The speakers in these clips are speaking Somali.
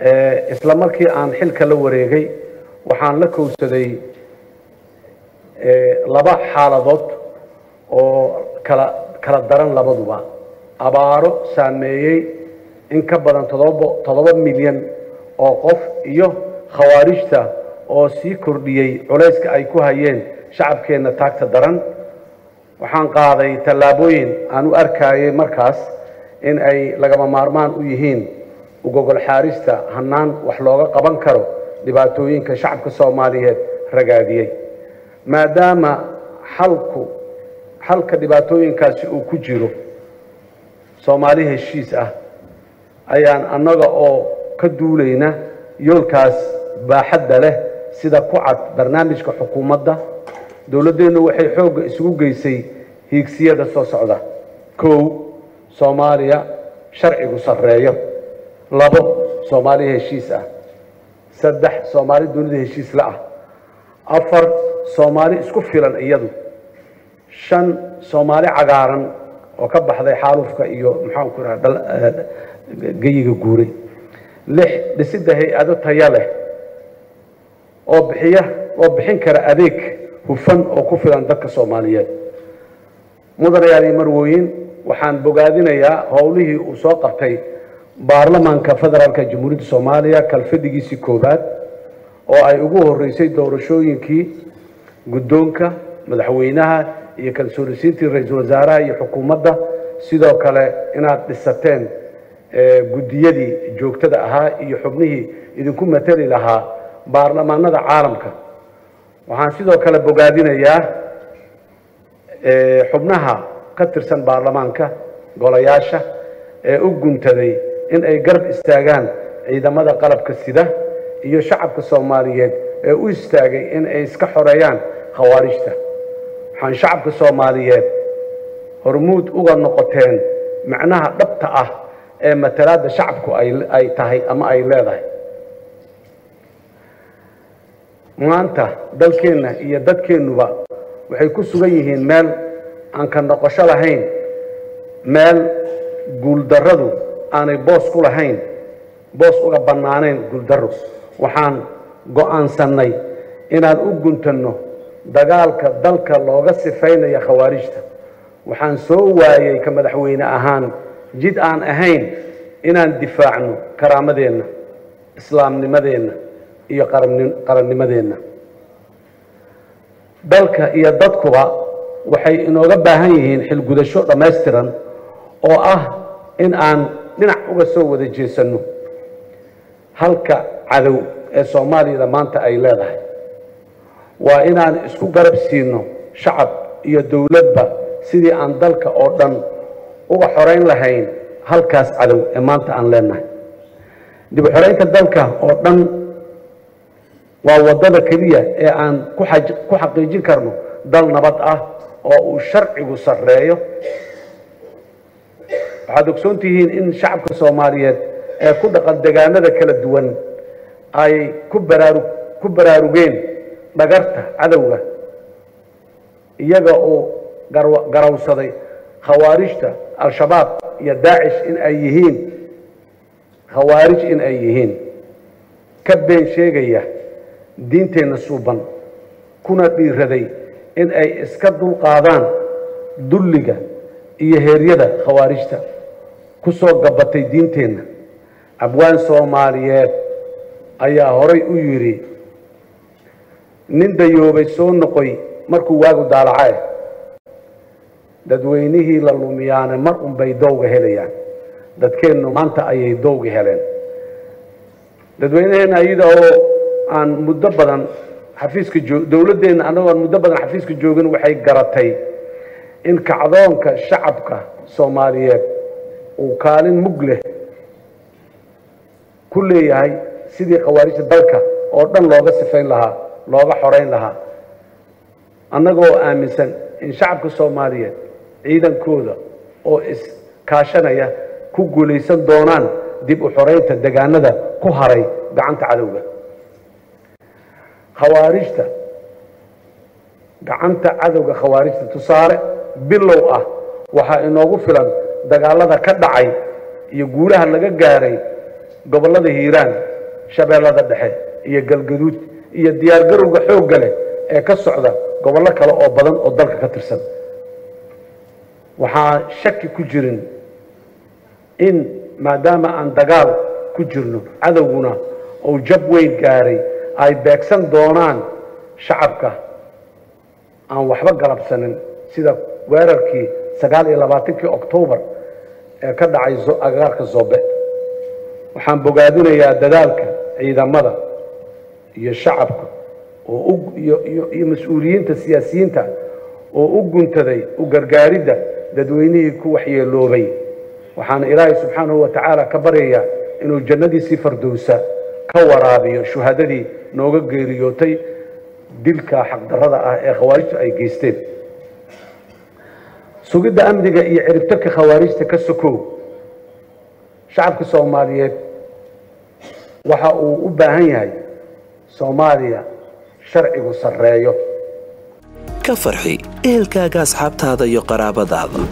isla markii aan xilka la wareegay waxaan la kowsaday laba xaaladood oo kala kala daran labaduba. Abaaro saameeyey in ka badan todoba toddoba milyan oo qof iyo khawaarijta oo sii kordhiyey culayska ay ku hayeen shacabkeenna taagta daran. Waxaan qaaday tallaabooyin aan u arkayay markaas in ay lagama maarmaan u yihiin ugogol xaarista hannaan wax looga qaban karo dhibaatooyinka shacabka soomaaliyeed ragaadiyey. Maadaama xalku xalka dhibaatooyinkaasi uu ku jiro soomaali heshiis ah ayaan annaga oo ka duulayna yoolkaas baaxadda leh sida ku cad barnaamijka xukuumadda dowladdeennu waxay xoogga isugu geysay hiigsiyada soo socda. Kow soomaaliya sharcigu sarreeyo labo soomaaliya heshiis ah saddex soomaali dunida heshiis la ah afar soomaali isku filan iyadu shan soomaali cagaaran oo ka baxday xaalufka iyo maxaan ku raha geyiga guuray lix dhisidda hay'ado taya leh oo bixiya oo bixin kara adeeg hufan oo ku filan dadka soomaaliyeed. Mudanayaal iyo marwooyin waxaan bogaadinayaa howlihii uu soo qabtay baarlamaanka federaalka jamhuuriyadda soomaaliya kalfadhigiisii koowaad oo ay ugu horeysay doorashooyinkii guddoonka madaxweynaha iyo kalsoonisiintii ra'iisul wasaaraha iyo xukuumadda. Sidoo kale inaad dhisateen guddiyadii joogtada ahaa iyo xubnihii idinku mateli lahaa baarlamaanada caalamka. Waxaan sidoo kale bogaadinayaa xubnaha ka tirsan baarlamaanka golayaasha ee u guntaday in ay garab istaagaan ciidamada qalabka sida iyo shacabka soomaaliyeed ee u istaagay in ay iska xoreeyaan khawaarijta. Waxaan shacabka soomaaliyeed hormuud uga noqoteen macnaha dhabta ah ee matalaadda shacabku ay tahay ama ay leedahay. Maanta dalkeenna iyo dadkeennuba waxay ku sugan yihiin meel aan ka noqosho lahayn meel guuldarradu aanay boos ku lahayn boos uga bannaanayn guuldarro waxaan go'aansannay inaan u guntanno dagaalka dalka looga sifaynaya khawaarijta. Waxaan soo waayey ka madaxweyne ahaan jid aan ahayn inaan difaacno karaamadeenna islaamnimadeenna iyo qarannimadeenna dalka iyo dadkuba waxay inooga baahan yihiin xilgudasho dhammaystiran oo ah in aan uga soo wada jeesanno. Halka cadow ee soomaaliyada maanta ay leedahay. Waa inaan isku garab siino shacab iyo dowladba sidii aan dalka oo dhan uga xorayn lahayn halkaas cadow ee maanta aan leenahay. Dib u xoraynta dalka oo dhan waa waddada keliya ee aan ku xaqiijin karno dal nabad ah oo uu sharcigu sarreeyo waxaad ogsoon tihiin in shacabka soomaaliyeed ee ku dhaqan degaanada kala duwan ay ku baraaru ku baraarugeen dhagarta cadowga iyaga oo garawsaday khawaarijta al-shabaab iyo daacish in ay yihiin khawaarij in ay yihiin. Ka been sheegaya diinteenna suuban kuna dhiiraday in ay iska dulqaadaan dulliga iyo heeryada khawaarijta ku soo gabatay diinteenna abwaan soomaaliyeed ayaa horay u yidhi nin dayoobay soo noqoy markuu waagu daalacae dadweynihii la lumiyaane mar unbay dowga helayaan. Dadkeennu maanta ayay dowga heleen. Dadweynaheenna iyada oo aan muddo badan xafiiska dowladdeenna annagoon muddo badan xafiiska joogin waxay garatay in kacdoonka shacabka soomaaliyeed uu kaalin mug leh ku leeyahay sidii khawaarijta dalka oo dhan looga sifayn lahaa looga xorayn lahaa. Annagoo aaminsan in shacabka soomaaliyeed ciidankooda oo iskaashanaya ku guulaysan doonaan dib u xoraynta degaanada ku haray gacanta cadowga. Khawaarijta gacanta cadowga khawaarijta tusaale bilow ah waxaa inoogu filan dagaalada ka dhacay iyo guulaha laga gaaray gobollada hiiraan shabeellada dhexe iyo galgaduud iyo diyaargarowga xoogga leh ee ka socda gobollo kale oo badan oo dalka ka tirsan. Waxaan shaki ku jirin in maadaama aan dagaal ku jirno cadowguna uu jab weyn gaaray ay beegsan doonaan shacabka aan waxba galabsanin sida weerarkii sagaal iyo labaatankii oktoobar ee ka dhacay agagaarka zobe. Waxaan bogaadinayaa dadaalka ciidamada iyo shacabka iyo mas'uuliyiinta siyaasiyiinta oo u guntaday u gargaaridda dadweynihii ku waxyeeloobay. Waxaana ilaahay subxaanahu wa tacaala ka baryayaa inuu jannadiisii fardowsa ka waraabiyo shuhadadii nooga geeriyootay dilka xaqdarrada ah ee khawaarijtu ay geysteen sugidda amniga iyo ciribtarka khawaarijta ka sokow shacabka soomaaliyeed waxa uu u baahan yahay soomaaliya sharcigu sarreeyo. Ka farxi ehelkaaga asxaabtaada iyo qaraabadaada.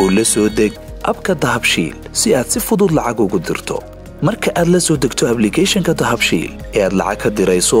Oo la soo deg abka dahabshiil si aad si fudud lacag ugu dirto. Marka aad la soo degto ablicathonka dahabshiil ee aad lacag ka dirayso